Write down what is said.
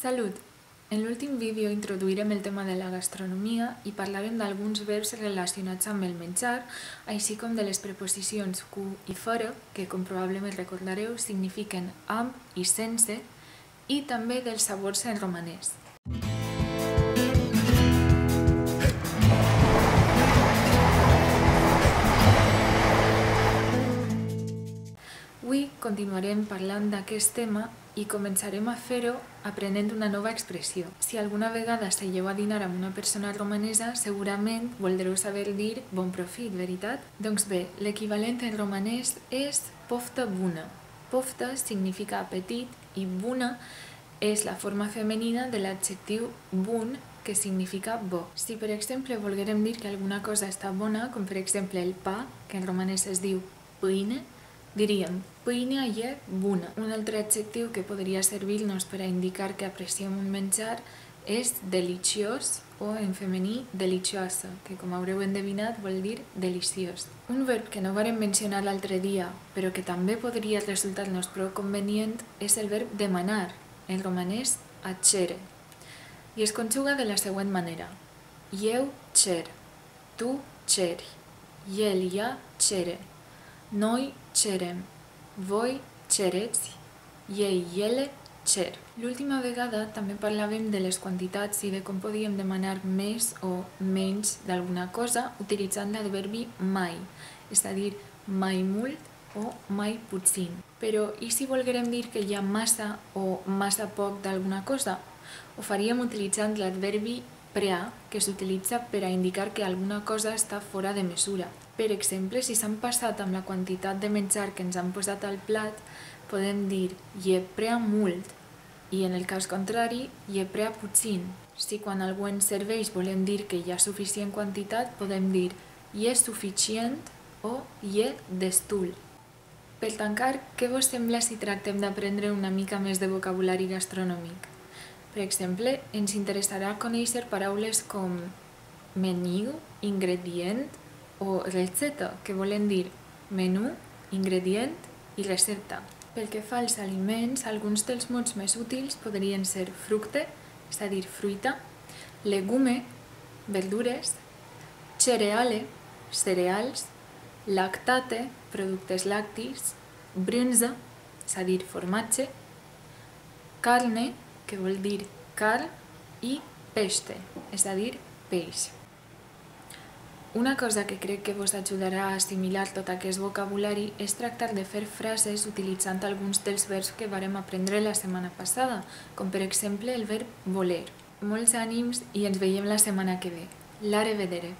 Salut! En l'últim vídeo introduirem el tema de la gastronomia i parlarem d'alguns verbs relacionats amb el menjar, així com de les preposicions cu i fora, que com probablement recordareu signifiquen amb i sense, i també dels sabors en romanès. Avui continuarem parlant d'aquest tema i començarem a fer-ho aprenent una nova expressió. Si alguna vegada seieu a dinar amb una persona romanesa, segurament voldreu saber dir bon profit, veritat? Doncs bé, l'equivalent en romanès és pofta buna. Pofta significa apetit i buna és la forma femenina de l'adjectiu bun que significa bo. Si per exemple volguérem dir que alguna cosa està bona, com per exemple el pa, que en romanès es diu pâine, Diríem, pâine e buna. Un altre adjectiu que podria servir-nos per a indicar que apreciem un menjar és deliciós o en femení deliciosa, que com haureu endevinat vol dir deliciós. Un verb que no varem mencionar l'altre dia, però que també podria resultar-nos prou convenient, és el verb demanar, en romanès achere, i es conjuga de la següent manera. Eu cer, tu ceri, el ja cere, noi cerem, voi cereți, ei, ele cer. L'última vegada també parlàvem de les quantitats i de com podíem demanar més o menys d'alguna cosa utilitzant l'adverbi mai, és a dir, mai molt o mai potsin. Però i si volguérem dir que hi ha massa o massa poc d'alguna cosa? Ho faríem utilitzant l'adverbi preà, que s'utilitza per a indicar que alguna cosa està fora de mesura. Per exemple, si s'han passat amb la quantitat de menjar que ens han posat al plat, podem dir «je prea mult» i en el cas contrari «je prea puțin». Si quan algú ens serveix volem dir que hi ha suficient quantitat, podem dir «je suficient» o «je destul». Per tancar, què vos sembla si tractem d'aprendre una mica més de vocabulari gastronòmic? Per exemple, ens interessarà conèixer paraules com menú, ingredient o receta, que volen dir menú, ingredient i recepta. Pel que fa als aliments, alguns dels mots més útils podrien ser fructe, és a dir, fruita, legume, verdures, cereale, cereals, lactate, productes lactis, brunza, és a dir, formatge, carne, que vol dir car, i peste, és a dir, peix. Una cosa que crec que vos ajudarà a assimilar tot aquest vocabulari és tractar de fer frases utilitzant alguns dels verbs que varem aprendre la setmana passada, com per exemple el verb voler. Molts ànims i ens veiem la setmana que ve. L'are vedere.